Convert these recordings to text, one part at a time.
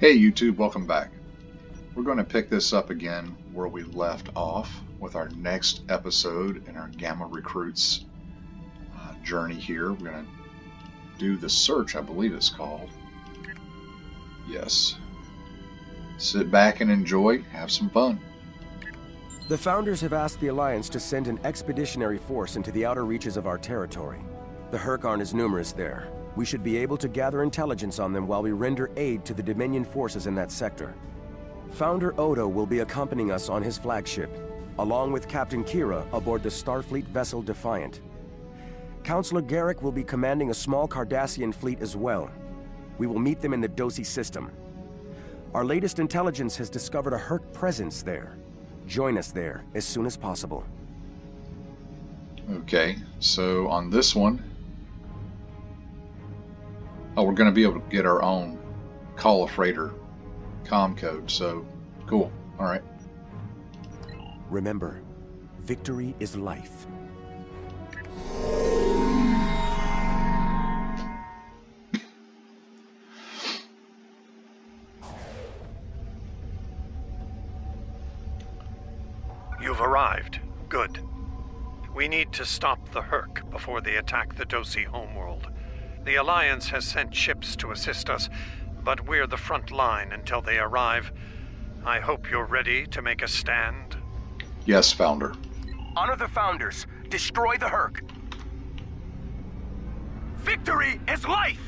Hey YouTube, welcome back. We're going to pick this up again where we left off with our next episode in our Gamma Recruits uh, journey here. We're going to do the search, I believe it's called. Yes. Sit back and enjoy, have some fun. The Founders have asked the Alliance to send an expeditionary force into the outer reaches of our territory. The Herkarn is numerous there, we should be able to gather intelligence on them while we render aid to the Dominion forces in that sector. Founder Odo will be accompanying us on his flagship, along with Captain Kira aboard the Starfleet vessel Defiant. Counselor Garak will be commanding a small Cardassian fleet as well. We will meet them in the Dosi system. Our latest intelligence has discovered a Hur'q presence there. Join us there as soon as possible. Okay, so on this one, Oh, we're going to be able to get our own Call a Freighter com code, so cool. All right. Remember, victory is life. You've arrived. Good. We need to stop the Hur'q before they attack the Dosi homeworld. The Alliance has sent ships to assist us, but we're the front line until they arrive. I hope you're ready to make a stand. Yes, Founder. Honor the Founders. Destroy the Hur'q. Victory is life!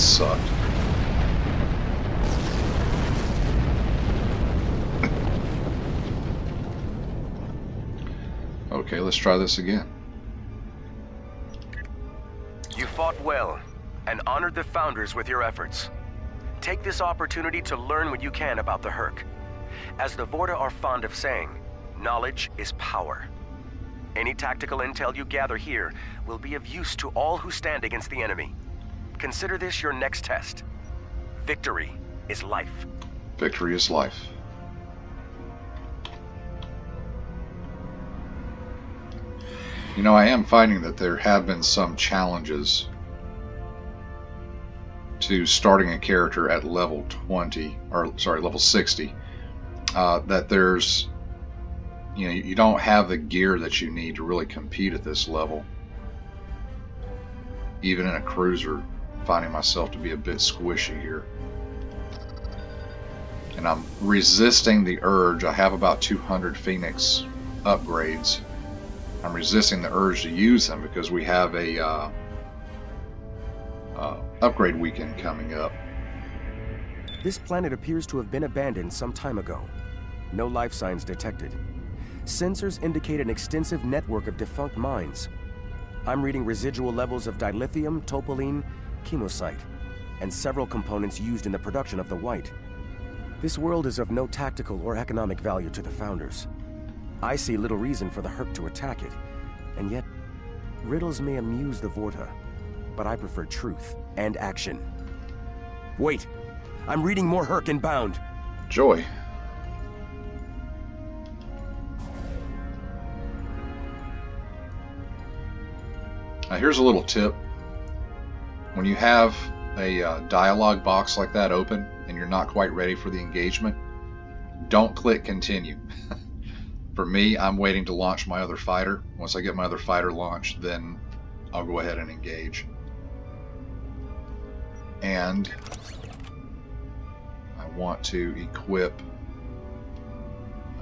Sucked. okay, let's try this again. You fought well, and honored the Founders with your efforts. Take this opportunity to learn what you can about the Hur'q. As the Vorta are fond of saying, knowledge is power. Any tactical intel you gather here will be of use to all who stand against the enemy. Consider this your next test. Victory is life. Victory is life. You know, I am finding that there have been some challenges to starting a character at level 20, or sorry, level 60. Uh, that there's, you know, you don't have the gear that you need to really compete at this level. Even in a cruiser, finding myself to be a bit squishy here. And I'm resisting the urge. I have about 200 Phoenix upgrades. I'm resisting the urge to use them because we have a uh, uh, upgrade weekend coming up. This planet appears to have been abandoned some time ago. No life signs detected. Sensors indicate an extensive network of defunct mines. I'm reading residual levels of dilithium, topaline, chemosite, and several components used in the production of the white. This world is of no tactical or economic value to the Founders. I see little reason for the Hur'q to attack it, and yet, riddles may amuse the Vorta, but I prefer truth and action. Wait! I'm reading more Hur'q inbound! Joy. Now here's a little tip. When you have a uh, dialog box like that open and you're not quite ready for the engagement, don't click continue. for me, I'm waiting to launch my other fighter. Once I get my other fighter launched, then I'll go ahead and engage. And I want to equip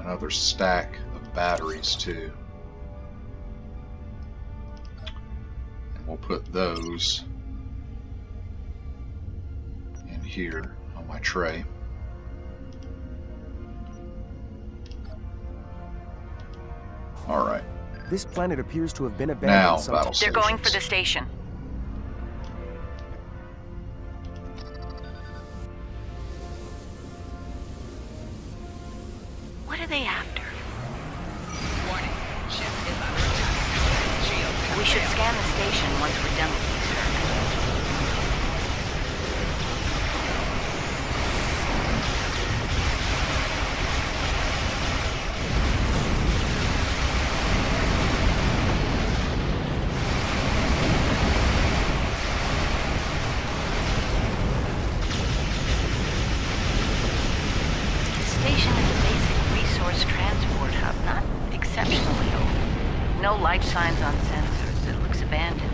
another stack of batteries too. And we'll put those here on my tray. All right. This planet appears to have been abandoned Now, some battle They're going for the station. What are they after? Warning. Ship is under attack. We should scan the station once we're done with these Hur'q. The station is a basic resource transport hub, not exceptionally old. No life signs on sensors. It looks abandoned.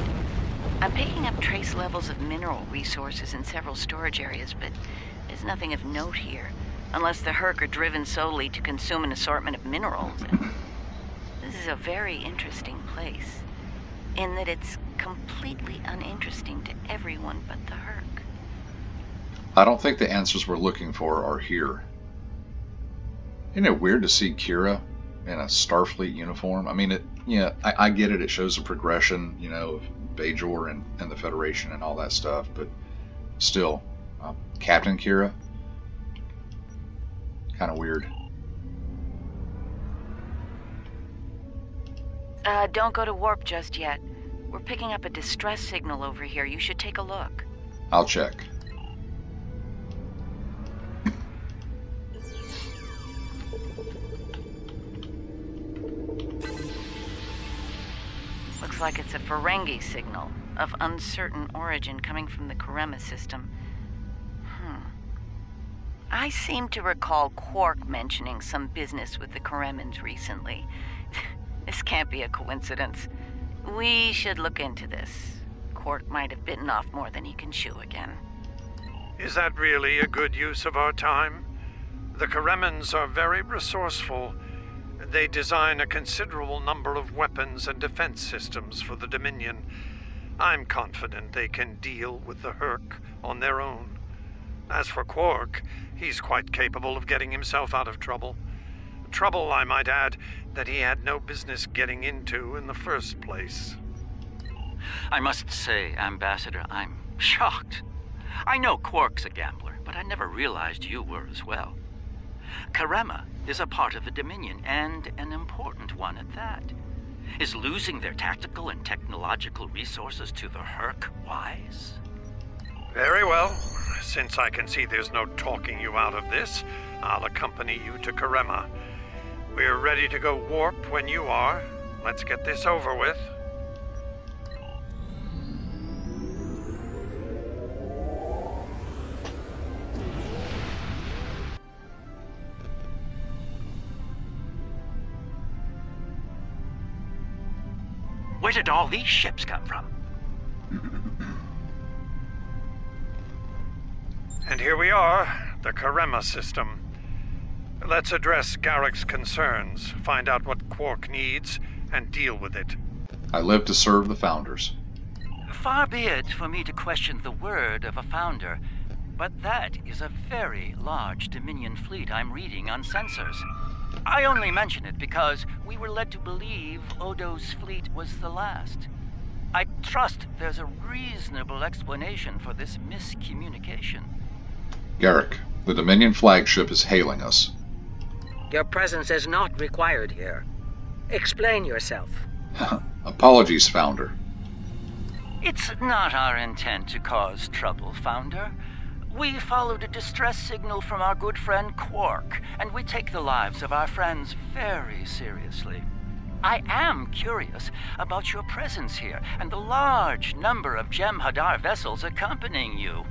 I'm picking up trace levels of resources in several storage areas, but there's nothing of note here. Unless the Hur'q are driven solely to consume an assortment of minerals. This is a very interesting place, in that it's completely uninteresting to everyone but the Hur'q. I don't think the answers we're looking for are here. Isn't it weird to see Kira in a Starfleet uniform? I mean, it. Yeah, I, I get it. It shows a progression, you know, of Bajor and, and the Federation and all that stuff. But still, um, Captain Kira, kind of weird. Uh, don't go to warp just yet. We're picking up a distress signal over here. You should take a look. I'll check. Looks like it's a Ferengi signal of uncertain origin coming from the Karemma system. Hmm. I seem to recall Quark mentioning some business with the Karemans recently. this can't be a coincidence. We should look into this. Quark might have bitten off more than he can chew again. Is that really a good use of our time? The Karemans are very resourceful. They design a considerable number of weapons and defense systems for the Dominion. I'm confident they can deal with the Hur'q on their own. As for Quark, he's quite capable of getting himself out of trouble. Trouble, I might add, that he had no business getting into in the first place. I must say, Ambassador, I'm shocked. I know Quark's a gambler, but I never realized you were as well. Karemma is a part of the Dominion, and an important one at that. Is losing their tactical and technological resources to the Hur'q wise? Very well. Since I can see there's no talking you out of this, I'll accompany you to Karemma. We're ready to go warp when you are. Let's get this over with. All these ships come from? And here we are, the Karemma system. Let's address Garak's concerns, find out what Quark needs, and deal with it. I live to serve the founders. Far be it for me to question the word of a founder, but that is a very large Dominion fleet I'm reading on sensors. I only mention it because we were led to believe Odo's fleet was the last. I trust there's a reasonable explanation for this miscommunication. Garak, the Dominion flagship is hailing us. Your presence is not required here. Explain yourself. Apologies, Founder. It's not our intent to cause trouble, Founder. We followed a distress signal from our good friend Quark, and we take the lives of our friends very seriously. I am curious about your presence here and the large number of Jem'Hadar vessels accompanying you.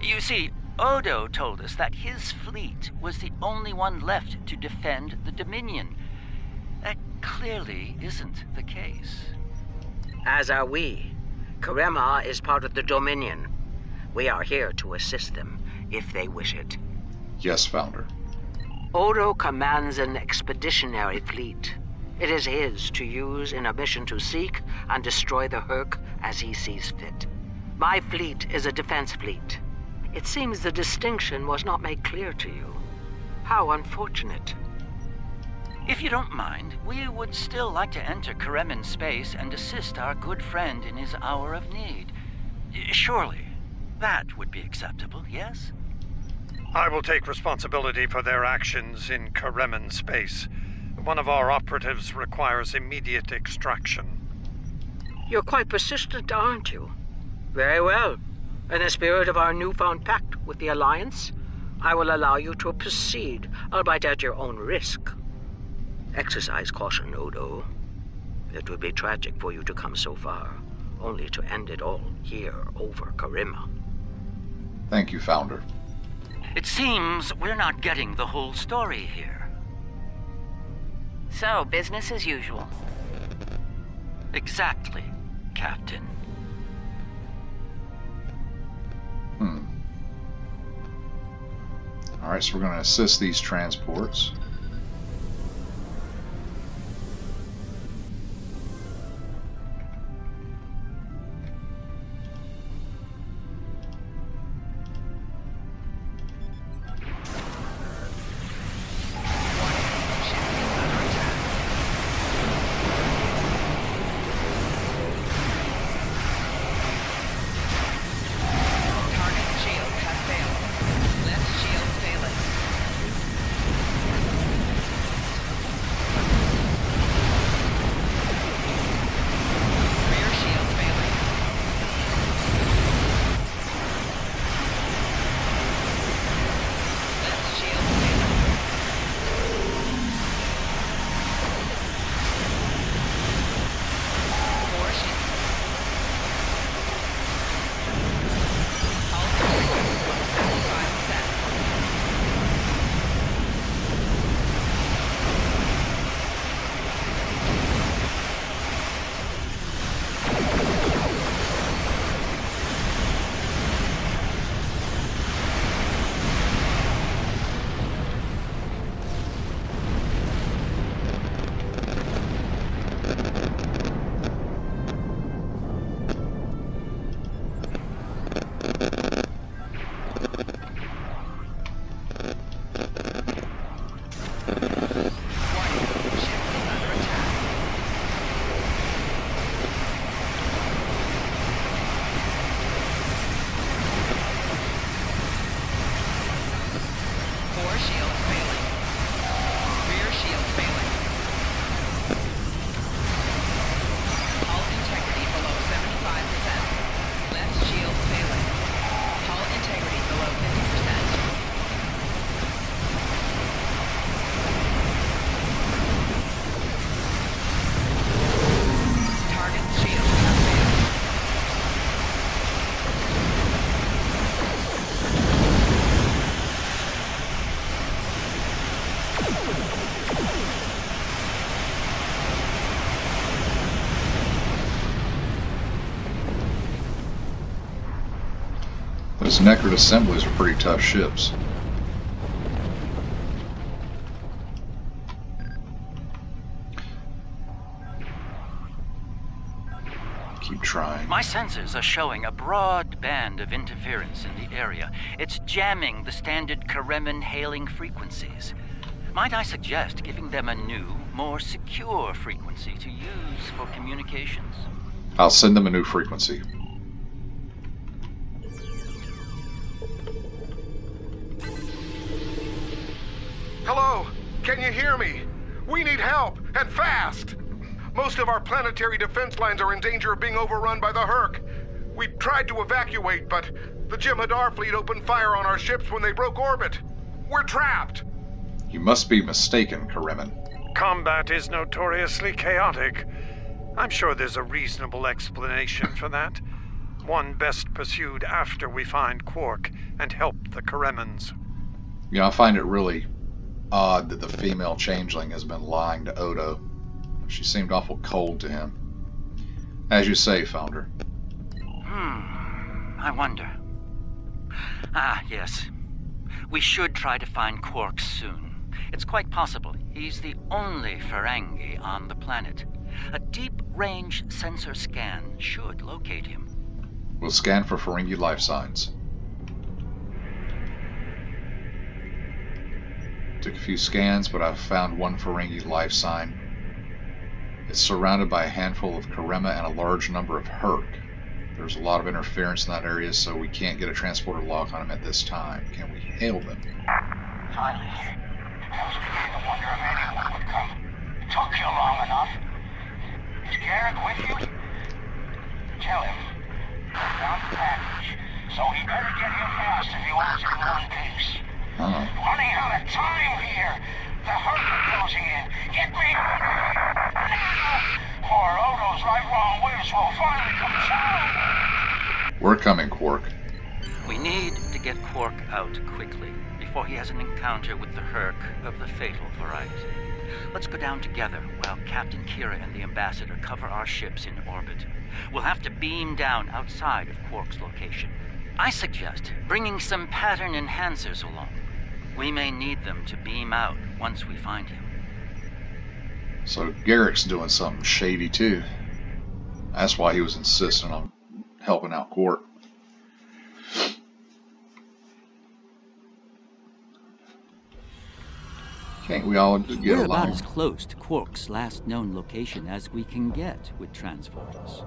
You see, Odo told us that his fleet was the only one left to defend the Dominion. That clearly isn't the case. As are we. Karemma is part of the Dominion. We are here to assist them, if they wish it. Yes, Founder. Odo commands an expeditionary fleet. It is his to use in a mission to seek and destroy the Hur'q as he sees fit. My fleet is a defense fleet. It seems the distinction was not made clear to you. How unfortunate. If you don't mind, we would still like to enter Karemin space and assist our good friend in his hour of need. Surely, that would be acceptable, yes? I will take responsibility for their actions in Karemin space. One of our operatives requires immediate extraction. You're quite persistent, aren't you? Very well. In the spirit of our newfound pact with the Alliance, I will allow you to proceed, albeit at your own risk. Exercise caution, Odo. It would be tragic for you to come so far, only to end it all here over Karemma. Thank you, Founder. It seems we're not getting the whole story here. So, business as usual. Exactly, Captain. Hmm. Alright, so we're going to assist these transports. Those Necrid assemblies are pretty tough ships. Keep trying. My sensors are showing a broad band of interference in the area. It's jamming the standard Karemin hailing frequencies. Might I suggest giving them a new, more secure frequency to use for communications. I'll send them a new frequency. Hello? Can you hear me? We need help, and fast! Most of our planetary defense lines are in danger of being overrun by the Hur'q. We tried to evacuate, but the Jem'Hadar fleet opened fire on our ships when they broke orbit. We're trapped! You must be mistaken, Karemin. Combat is notoriously chaotic. I'm sure there's a reasonable explanation for that. One best pursued after we find Quark and help the Karemans. You know, I find it really odd that the female changeling has been lying to Odo. She seemed awful cold to him. As you say, Founder. Hmm. I wonder. Ah, yes. We should try to find Quark soon. It's quite possible he's the only Ferengi on the planet. A deep-range sensor scan should locate him. We'll scan for Ferengi life signs. Took a few scans, but I've found one Ferengi life sign. It's surrounded by a handful of Karemma and a large number of Hur'q. There's a lot of interference in that area, so we can't get a transporter lock on them at this time. Can we hail them? Finally. I was beginning to wonder if anyone would come. Took you long enough. Is Garak with you? Tell him. I found the package, so he better get here fast if he wants it in one piece. Huh. Running out of time here. The Hur'q are closing in. Get me! Poor Odo's right wrong wish will finally come true. We're coming, Quark. We need to get Quark out quickly before he has an encounter with the Hur'q of the fatal variety. Let's go down together while Captain Kira and the Ambassador cover our ships in orbit. We'll have to beam down outside of Quark's location. I suggest bringing some pattern enhancers along. We may need them to beam out once we find him. So Garak's doing something shady too. That's why he was insisting on helping out Quark. Can't we all just get We're along? about as close to Quark's last known location as we can get with transporters.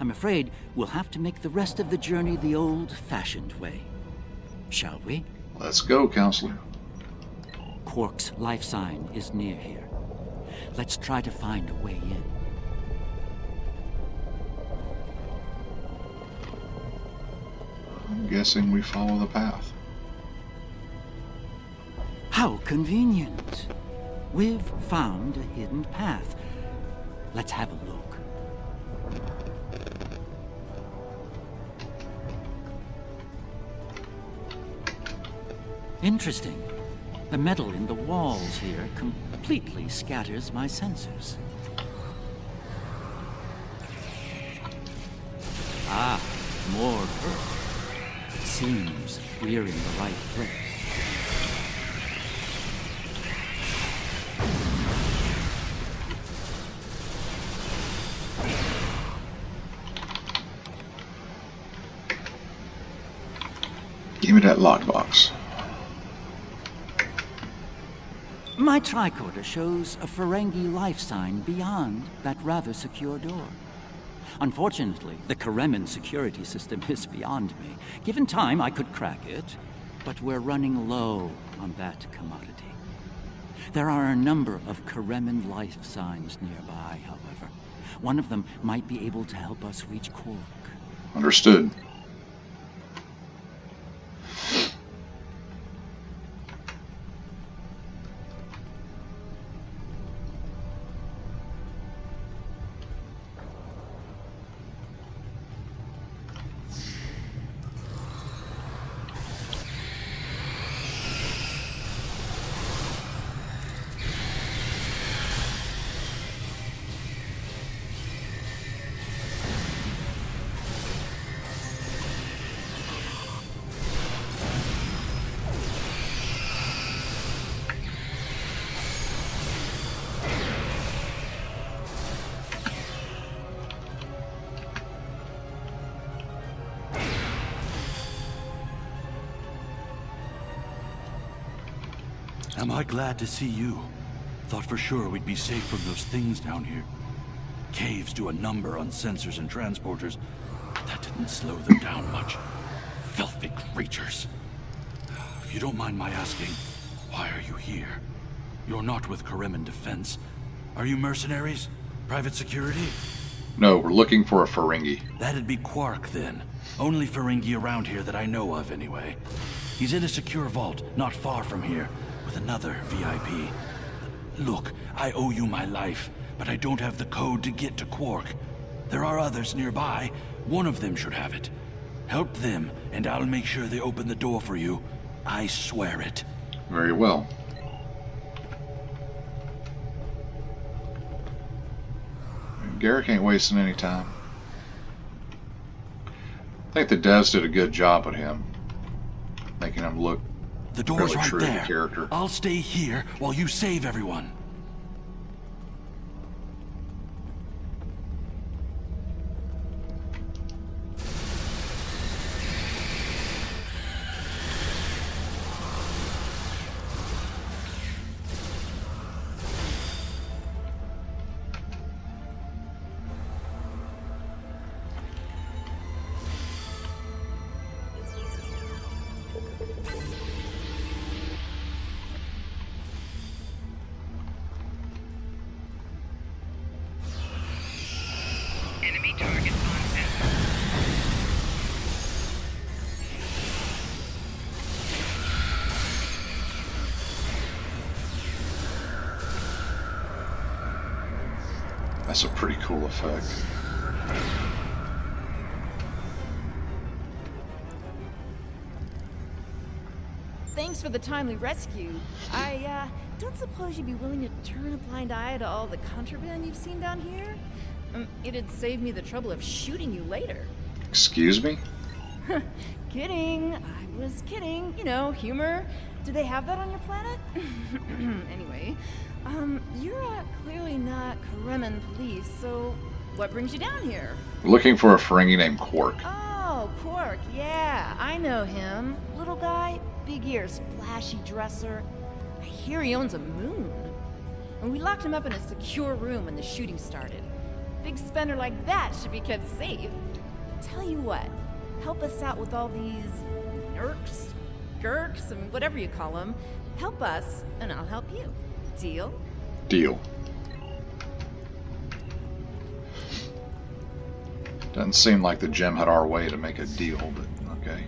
I'm afraid we'll have to make the rest of the journey the old-fashioned way. Shall we? Let's go, Counselor. Quark's life sign is near here. Let's try to find a way in. I'm guessing we follow the path. How convenient. We've found a hidden path. Let's have a look. Interesting. The metal in the walls here completely scatters my sensors. Ah, more Earth. It seems we're in the right place. Give me that lockbox. My tricorder shows a Ferengi life sign beyond that rather secure door. Unfortunately, the Karemin security system is beyond me. Given time, I could crack it, but we're running low on that commodity. There are a number of Karemin life signs nearby, however. One of them might be able to help us reach Quark. Understood. Am I glad to see you? Thought for sure we'd be safe from those things down here. Caves do a number on sensors and transporters, but that didn't slow them down much. Filthy creatures. If you don't mind my asking, why are you here? You're not with Karemen Defense. Are you mercenaries? Private security? No, we're looking for a Ferengi. That'd be Quark, then. Only Ferengi around here that I know of, anyway. He's in a secure vault, not far from here, with another VIP. Look, I owe you my life, but I don't have the code to get to Quark. There are others nearby. One of them should have it. Help them, and I'll make sure they open the door for you. I swear it. Very well. Garak ain't wasting any time. I think the devs did a good job with him, making him look The door's fairly right true to the there. character. I'll stay here while you save everyone. Effect. Thanks for the timely rescue. I, uh, don't suppose you'd be willing to turn a blind eye to all the contraband you've seen down here? Um, it'd save me the trouble of shooting you later. Excuse me? Kidding. I was kidding. You know, humor. Do they have that on your planet? anyway, um, you're uh, clearly not Karemen police, so what brings you down here? Looking for a Ferengi named Quark. Oh, Quark, yeah, I know him. Little guy, big ears, flashy dresser. I hear he owns a moon. And we locked him up in a secure room when the shooting started. Big spender like that should be kept safe. Tell you what, help us out with all these nerks, gurks, and whatever you call them. Help us, and I'll help you. Deal? Deal. Doesn't seem like the Jem'Hadar way to make a deal, but okay.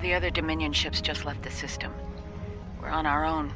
The other Dominion ships just left the system. We're on our own.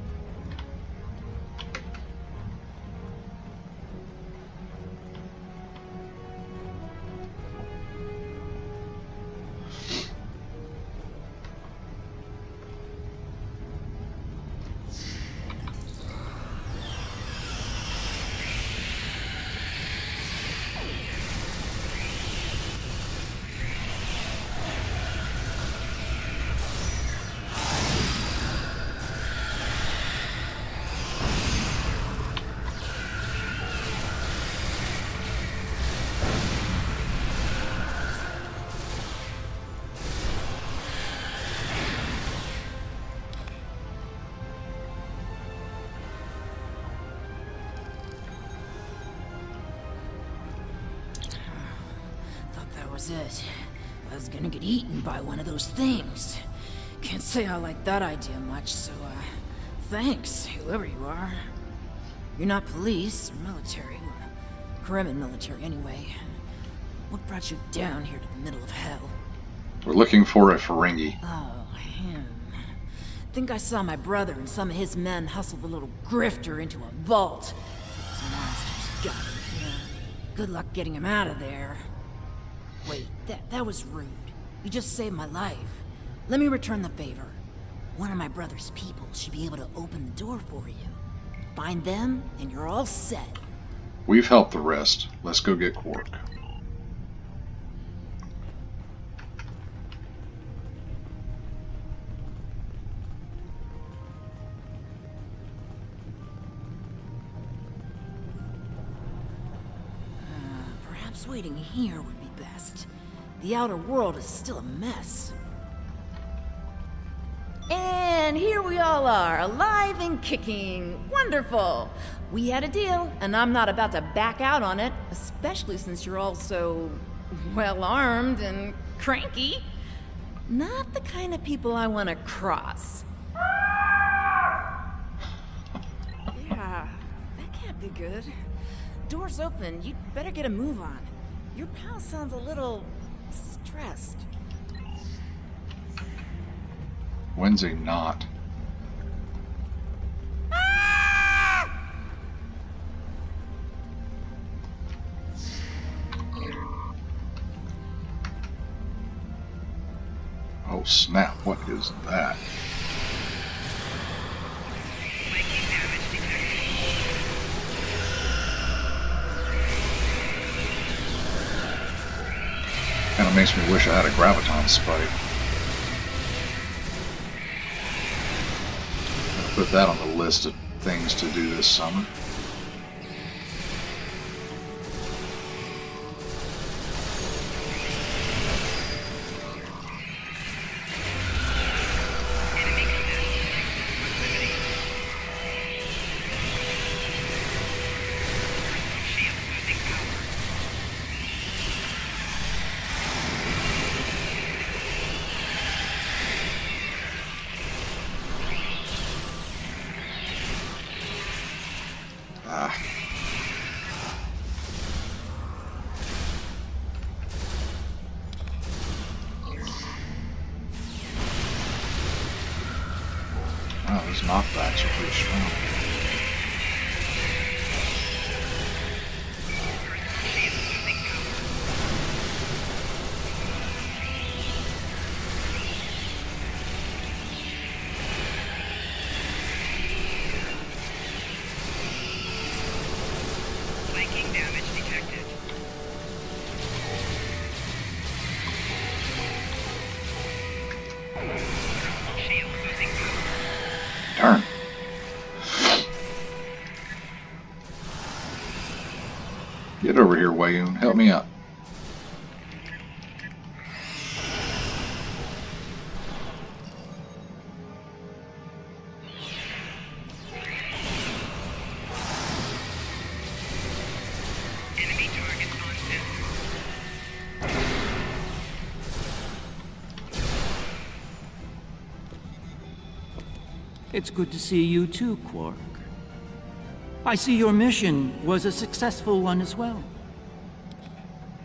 Was it. I was gonna get eaten by one of those things. Can't say I like that idea much, so, uh, thanks, whoever you are. You're not police or military, or Kremen military anyway. What brought you down here to the middle of hell? We're looking for a Ferengi. Oh, him. Think I saw my brother and some of his men hustle the little grifter into a vault. Those monsters got him here. Good luck getting him out of there. Wait, that, that was rude. You just saved my life. Let me return the favor. One of my brother's people should be able to open the door for you. Find them, and you're all set. We've helped the rest. Let's go get Quark. Uh, perhaps waiting here would The outer world is still a mess. And here we all are, alive and kicking. Wonderful. We had a deal, and I'm not about to back out on it, especially since you're all so well armed and cranky. Not the kind of people I want to cross. yeah, that can't be good. Door's open. You'd better get a move on. Your pal sounds a little stressed. When's he not? Ah! Oh snap, what is that? Of makes me wish I had a graviton spike. I'll put that on the list of things to do this summer. Darn. Get over here, Weyoun. Help me up. It's good to see you too, Quark. I see your mission was a successful one as well.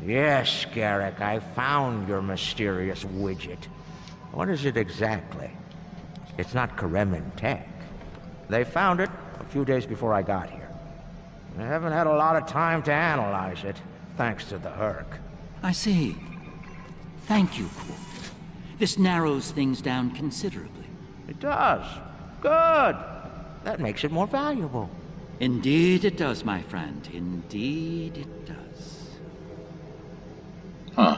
Yes, Garak, I found your mysterious widget. What is it exactly? It's not Karemin tech. They found it a few days before I got here. I haven't had a lot of time to analyze it, thanks to the Hur'q. I see. Thank you, Quark. This narrows things down considerably. It does. Good. That makes it more valuable. Indeed it does, my friend. Indeed it does. Huh.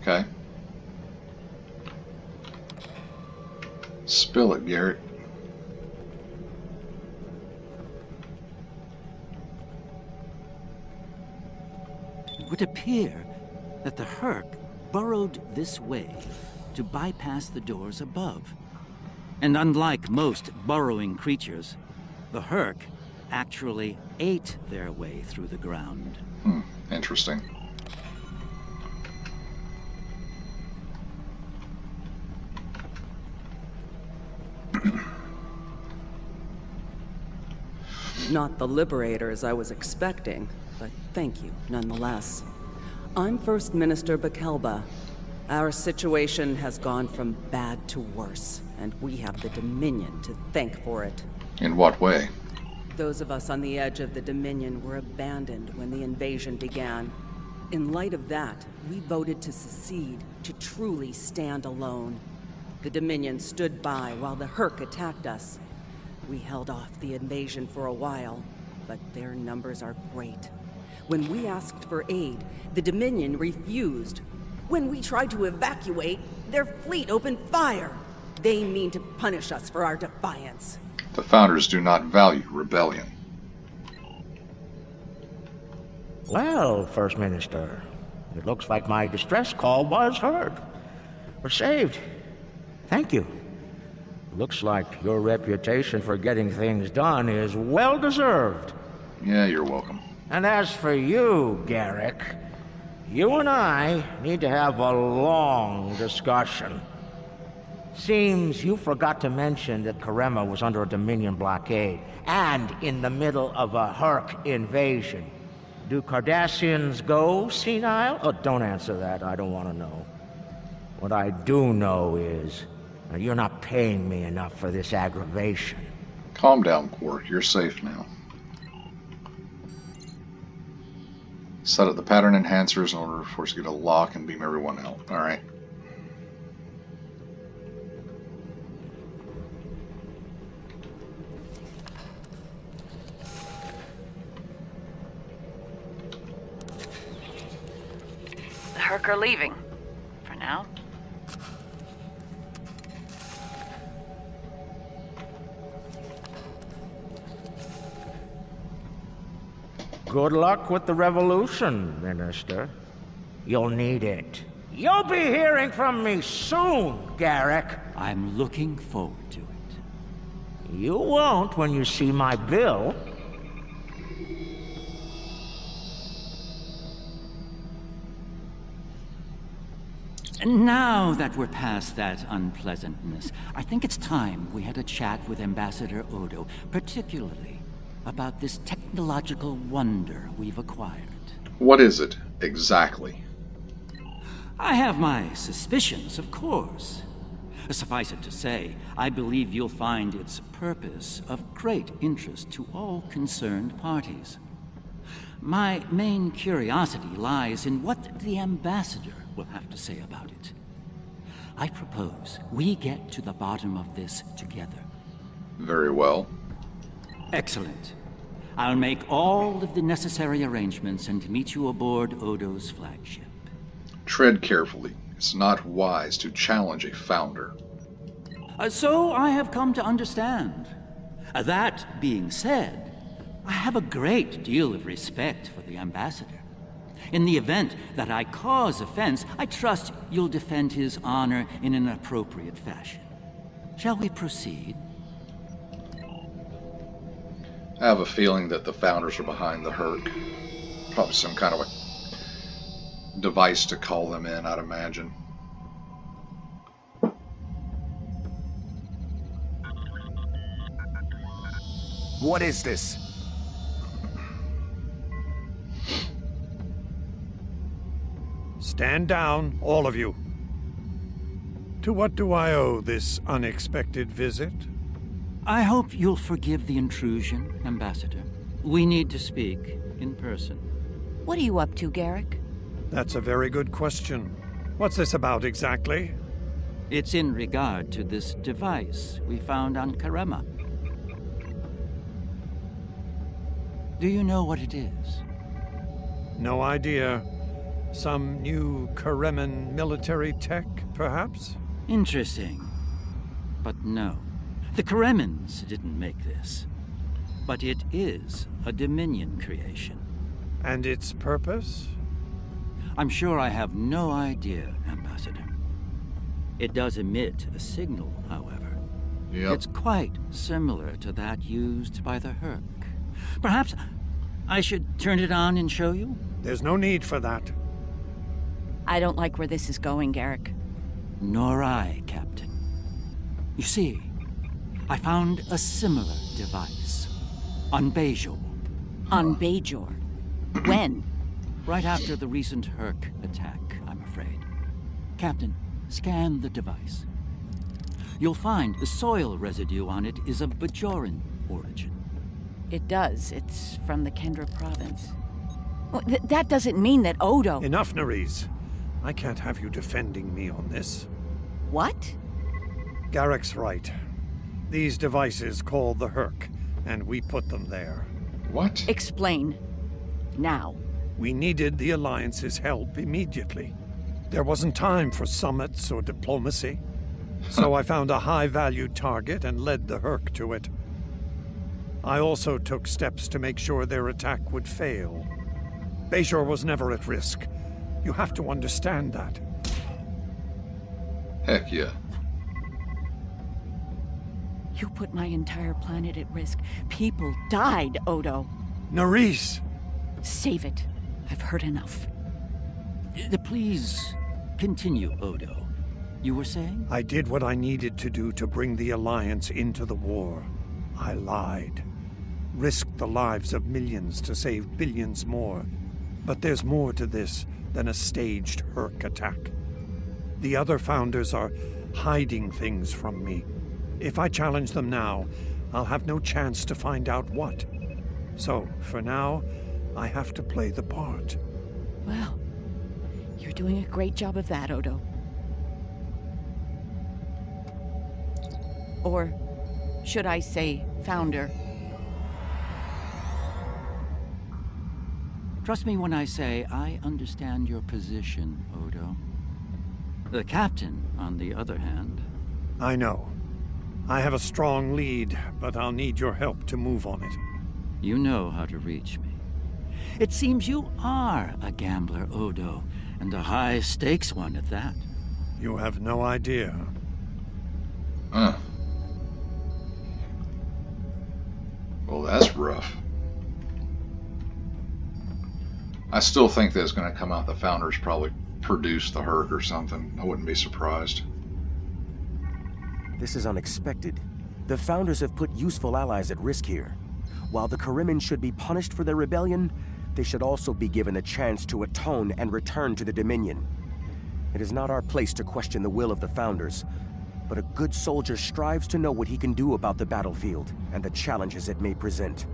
Okay. Spill it, Garak. It would appear that the Hur'q burrowed this way to bypass the doors above. And unlike most burrowing creatures, the Hur'q actually ate their way through the ground. Hmm. Interesting. Not the liberators I was expecting, but thank you nonetheless. I'm First Minister Bakelba. Our situation has gone from bad to worse, and we have the Dominion to thank for it. In what way? Those of us on the edge of the Dominion were abandoned when the invasion began. In light of that, we voted to secede, to truly stand alone. The Dominion stood by while the Hur'q attacked us. We held off the invasion for a while, but their numbers are great. When we asked for aid, the Dominion refused. When we tried to evacuate, their fleet opened fire. They mean to punish us for our defiance. The founders do not value rebellion. Well, First Minister, it looks like my distress call was heard. We're saved. Thank you. Looks like your reputation for getting things done is well deserved. Yeah, you're welcome. And as for you, Garak, you and I need to have a long discussion. Seems you forgot to mention that Karemma was under a Dominion blockade and in the middle of a Hur'q invasion. Do Cardassians go senile? Oh, don't answer that. I don't want to know. What I do know is you're not paying me enough for this aggravation. Calm down, Quark. You're safe now. Set up the pattern enhancers in order for us to get a lock and beam everyone out. Alright. The Hur'q are leaving. For now. Good luck with the revolution, Minister. You'll need it. You'll be hearing from me soon, Garak. I'm looking forward to it. You won't when you see my bill. Now that we're past that unpleasantness, I think it's time we had a chat with Ambassador Odo, particularly about this technological wonder we've acquired. What is it, exactly? I have my suspicions, of course. Suffice it to say, I believe you'll find its purpose of great interest to all concerned parties. My main curiosity lies in what the ambassador will have to say about it. I propose we get to the bottom of this together. Very well. Excellent. I'll make all of the necessary arrangements and meet you aboard Odo's flagship. Tread carefully. It's not wise to challenge a founder. Uh, so I have come to understand. Uh, that being said, I have a great deal of respect for the ambassador. In the event that I cause offense, I trust you'll defend his honor in an appropriate fashion. Shall we proceed? I have a feeling that the founders are behind the Hur'q. Probably some kind of a device to call them in, I'd imagine. What is this? Stand down, all of you. To what do I owe this unexpected visit? I hope you'll forgive the intrusion, Ambassador. We need to speak in person. What are you up to, Garak? That's a very good question. What's this about exactly? It's in regard to this device we found on Karemma. Do you know what it is? No idea. Some new Kareman military tech, perhaps? Interesting. But no. The Karemans didn't make this. But it is a Dominion creation. And its purpose? I'm sure I have no idea, Ambassador. It does emit a signal, however. Yep. It's quite similar to that used by the Hur'q. Perhaps I should turn it on and show you? There's no need for that. I don't like where this is going, Garak. Nor I, Captain. You see, I found a similar device on Bajor. On Bajor. when? Right after the recent Hur'q attack, I'm afraid. Captain, scan the device. You'll find the soil residue on it is of Bajoran origin. It does. It's from the Kendra province. Well, th that doesn't mean that Odo... Enough, Nerys. I can't have you defending me on this. What? Garak's right. These devices called the Hur'q, and we put them there. What? Explain. Now. We needed the Alliance's help immediately. There wasn't time for summits or diplomacy. So I found a high-value target and led the Hur'q to it. I also took steps to make sure their attack would fail. Bajor was never at risk. You have to understand that. Heck yeah. You put my entire planet at risk. People died, Odo. Nerys! Save it. I've heard enough. Uh, Please continue, Odo. You were saying? I did what I needed to do to bring the Alliance into the war. I lied. Risked the lives of millions to save billions more. But there's more to this than a staged Hur'q attack. The other founders are hiding things from me. If I challenge them now, I'll have no chance to find out what. So, for now, I have to play the part. Well, you're doing a great job of that, Odo. Or should I say, founder? Trust me when I say I understand your position, Odo. The captain, on the other hand. I know. I have a strong lead, but I'll need your help to move on it. You know how to reach me. It seems you are a gambler, Odo, and a high stakes one at that. You have no idea. Huh. Well, that's rough. I still think that's going to come out the founders probably produced the Hur'q or something. I wouldn't be surprised. This is unexpected. The Founders have put useful allies at risk here. While the Karimin should be punished for their rebellion, they should also be given a chance to atone and return to the Dominion. It is not our place to question the will of the Founders, but a good soldier strives to know what he can do about the battlefield and the challenges it may present.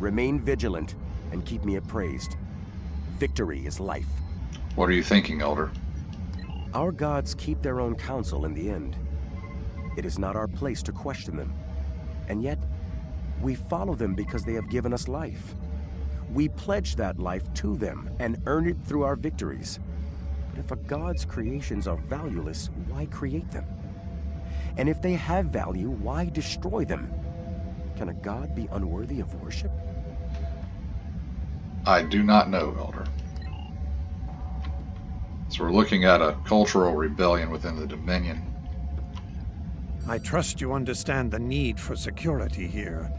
Remain vigilant and keep me appraised. Victory is life. What are you thinking, Elder? Our gods keep their own counsel in the end. It is not our place to question them. And yet, we follow them because they have given us life. We pledge that life to them and earn it through our victories. But if a god's creations are valueless, why create them? And if they have value, why destroy them? Can a god be unworthy of worship? I do not know, Elder. So we're looking at a cultural rebellion within the Dominion. I trust you understand the need for security here.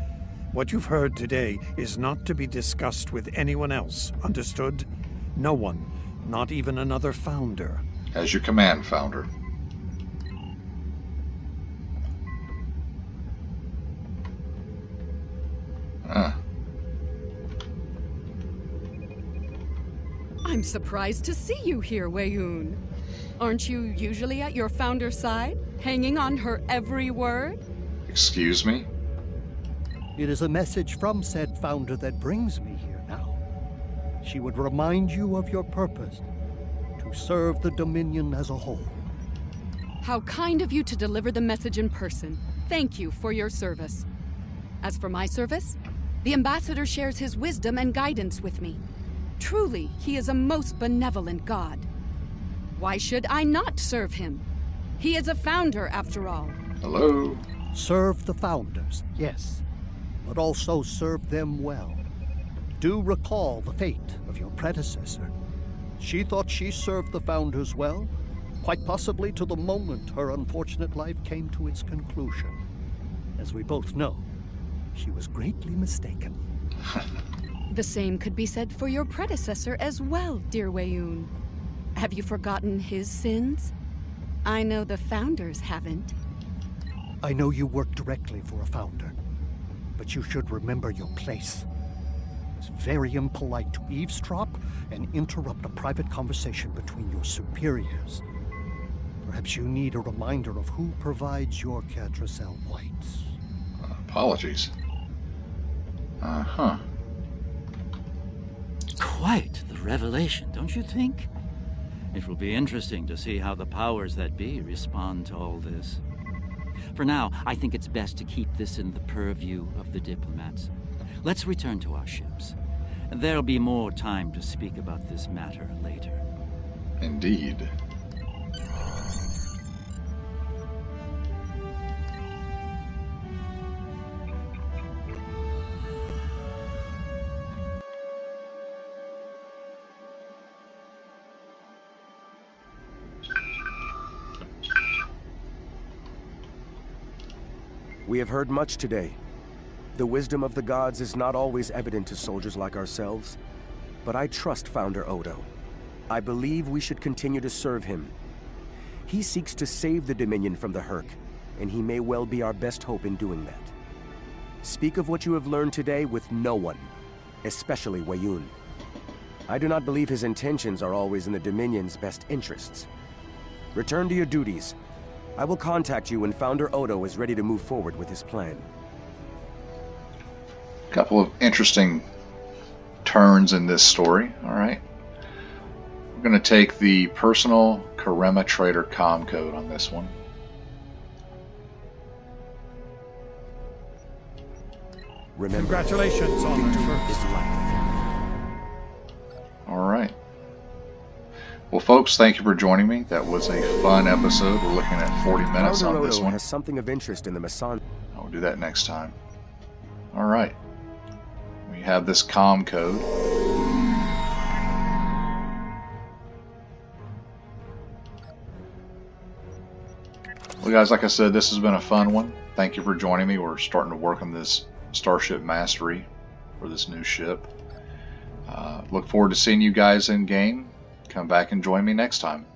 What you've heard today is not to be discussed with anyone else, understood? No one, not even another founder. As you command, Founder. Ah, I'm surprised to see you here, Weyoun. Aren't you usually at your founder's side, hanging on her every word? excuse me? It is a message from said founder that brings me here now. She would remind you of your purpose to serve the Dominion as a whole. How kind of you to deliver the message in person. Thank you for your service. As for my service, the ambassador shares his wisdom and guidance with me. Truly, he is a most benevolent god. Why should I not serve him? He is a founder, after all. Hello? Serve the founders, yes, but also serve them well. Do recall the fate of your predecessor. She thought she served the founders well, quite possibly to the moment her unfortunate life came to its conclusion. As we both know, she was greatly mistaken. The same could be said for your predecessor as well, dear Weyoun. Have you forgotten his sins? I know the founders haven't. I know you work directly for a founder, but you should remember your place. It's very impolite to eavesdrop and interrupt a private conversation between your superiors. Perhaps you need a reminder of who provides your ketracel whites. Apologies. Uh huh. Quite the revelation, don't you think? It will be interesting to see how the powers that be respond to all this. For now, I think it's best to keep this in the purview of the diplomats. Let's return to our ships. There'll be more time to speak about this matter later. Indeed. We have heard much today. The wisdom of the gods is not always evident to soldiers like ourselves, but I trust Founder Odo. I believe we should continue to serve him. He seeks to save the Dominion from the Hur'q, and he may well be our best hope in doing that. Speak of what you have learned today with no one, especially Weyoun. I do not believe his intentions are always in the Dominion's best interests. Return to your duties. I will contact you when Founder Odo is ready to move forward with his plan. A couple of interesting turns in this story, alright? We're going to take the personal Karemma Trader com code on this one. Remember, Congratulations on is life. Well, folks, thank you for joining me. That was a fun episode. We're looking at 40 minutes on this one. has something of interest in the Masan. I'll do that next time. All right. We have this com code. Well, guys, like I said, this has been a fun one. Thank you for joining me. We're starting to work on this Starship Mastery for this new ship. Uh, look forward to seeing you guys in game. Come back and join me next time.